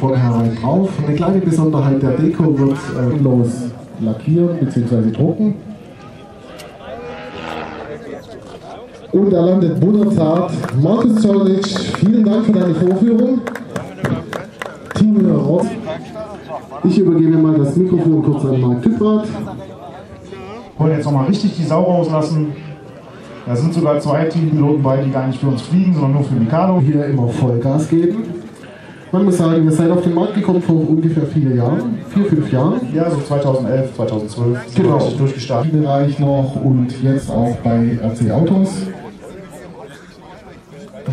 vornherein drauf. Eine kleine Besonderheit der Deko wird äh, bloß lackieren bzw. drucken. Und er landet wunderzart. Markus Czorlic, vielen Dank für deine Vorführung. Timo Ross. Ich übergebe mal das Mikrofon kurz an Marc Tüpprath. Wollen jetzt nochmal richtig die Sau rauslassen. Da sind sogar zwei Teampiloten bei, die gar nicht für uns fliegen, sondern nur für Mikado. Hier immer Vollgas geben. Man muss sagen, ihr seid auf den Markt gekommen vor ungefähr vier Jahren, vier, fünf Jahren. Ja, so 2011, 2012 genau. durchgestartet. Im Bereich noch und jetzt auch bei RC Autos.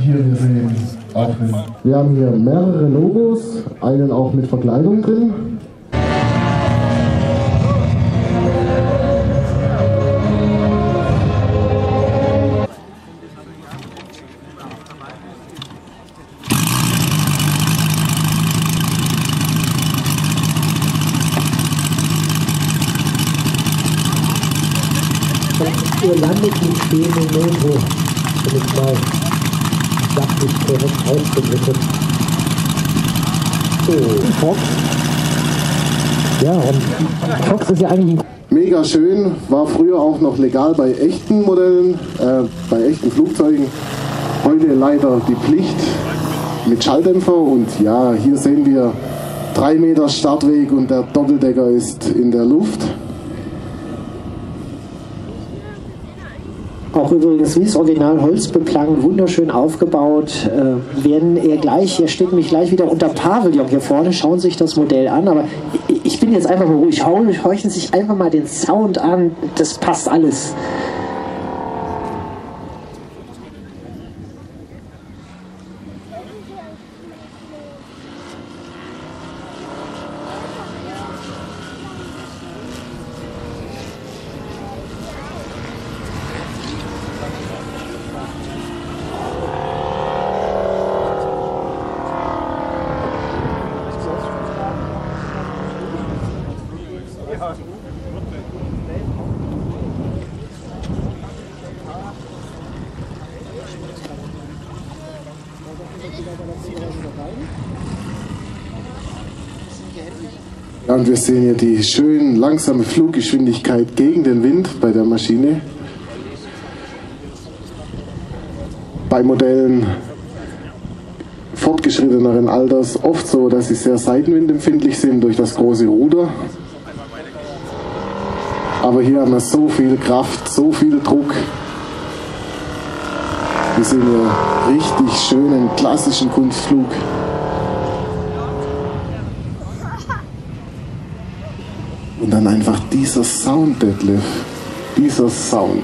Hier, wir sehen auch einen. Wir haben hier mehrere Logos, einen auch mit Verkleidung drin. Ihr landet mit stehenden Motor, wenn ich mal sachlich korrekt ausgedrückt. So, Fox. Ja, und Fox ist ja eigentlich Mega schön, war früher auch noch legal bei echten Modellen, äh, bei echten Flugzeugen. Heute leider die Pflicht mit Schalldämpfer und ja, hier sehen wir drei Meter Startweg und der Doppeldecker ist in der Luft. Auch übrigens wie das Original Holz beplankt, wunderschön aufgebaut. Äh, werden er gleich, hier steht mich gleich wieder unter Pavillon hier vorne, schauen sich das Modell an, aber ich, ich bin jetzt einfach mal ruhig, horchen sich einfach mal den Sound an, das passt alles. Ja, und wir sehen hier die schön langsame Fluggeschwindigkeit gegen den Wind bei der Maschine. Bei Modellen fortgeschritteneren Alters oft so, dass sie sehr seitenwindempfindlich sind durch das große Ruder. Aber hier haben wir so viel Kraft, so viel Druck. Wir sehen hier richtig schönen klassischen Kunstflug. Und dann einfach dieser Sound, Detlef. Dieser Sound.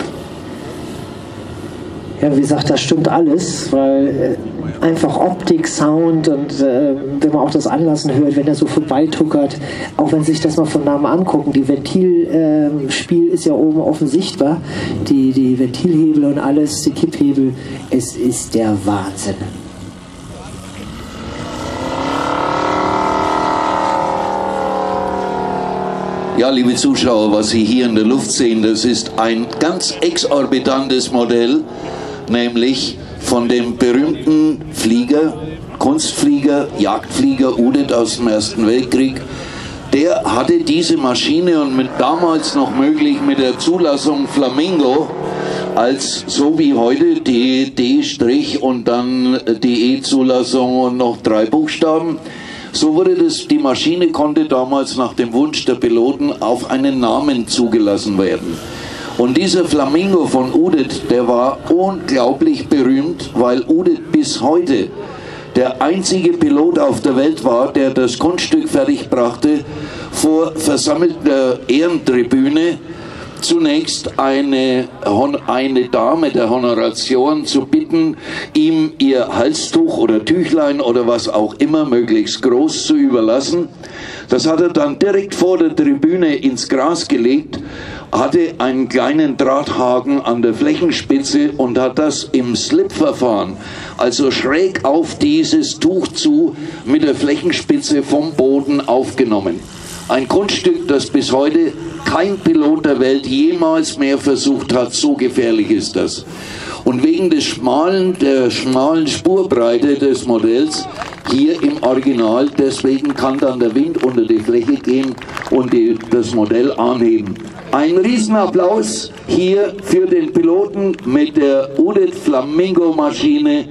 Ja, wie gesagt, das stimmt alles, weil äh, einfach Optik, Sound und äh, wenn man auch das Anlassen hört, wenn er so vorbeituckert, auch wenn sich das mal von Namen angucken, die Ventilspiel äh, ist ja oben offen sichtbar, die, die Ventilhebel und alles, die Kipphebel, es ist der Wahnsinn. Ja, liebe Zuschauer, was Sie hier in der Luft sehen, das ist ein ganz exorbitantes Modell, nämlich von dem berühmten Flieger, Kunstflieger, Jagdflieger Udet aus dem Ersten Weltkrieg. Der hatte diese Maschine und mit damals noch möglich mit der Zulassung Flamingo als so wie heute die D- und dann die E-Zulassung und noch drei Buchstaben. So wurde das, die Maschine konnte damals nach dem Wunsch der Piloten auf einen Namen zugelassen werden. Und dieser Flamingo von Udet, der war unglaublich berühmt, weil Udet bis heute der einzige Pilot auf der Welt war, der das Kunststück fertigbrachte, vor versammelter Ehrentribüne zunächst eine, eine Dame der Honoration zu bitten, ihm ihr Halstuch oder Tüchlein oder was auch immer möglichst groß zu überlassen. Das hat er dann direkt vor der Tribüne ins Gras gelegt, hatte einen kleinen Drahthaken an der Flächenspitze und hat das im Slip-Verfahren, also schräg auf dieses Tuch zu, mit der Flächenspitze vom Boden aufgenommen. Ein Kunststück, das bis heute kein Pilot der Welt jemals mehr versucht hat, so gefährlich ist das. Und wegen des schmalen, der schmalen Spurbreite des Modells hier im Original, deswegen kann dann der Wind unter die Fläche gehen und die, das Modell anheben. Ein Riesenapplaus hier für den Piloten mit der Udit Flamingo Maschine